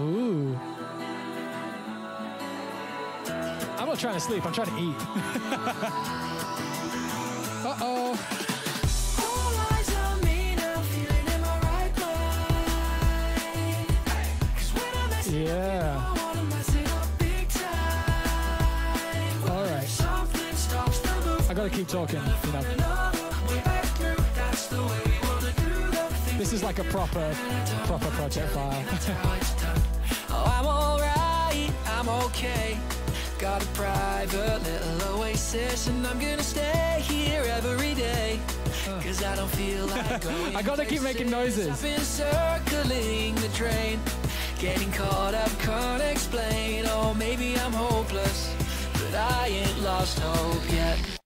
Ooh. I'm not trying to sleep, I'm trying to eat. uh oh. All eyes on me now, feeling in my right mind. 'Cause when I mess it up, Yeah. I wanna mess it up big time. All right. Something stops the move. I gotta keep talking, you know. This is like a proper, proper project file. That's how it's done. Oh, I'm alright, I'm okay. Got a private little oasis, and I'm gonna stay here every day. Cause I don't feel like going. I gotta keep making noises. I've been circling the train, getting caught up, can't explain. Oh, maybe I'm hopeless, but I ain't lost hope yet.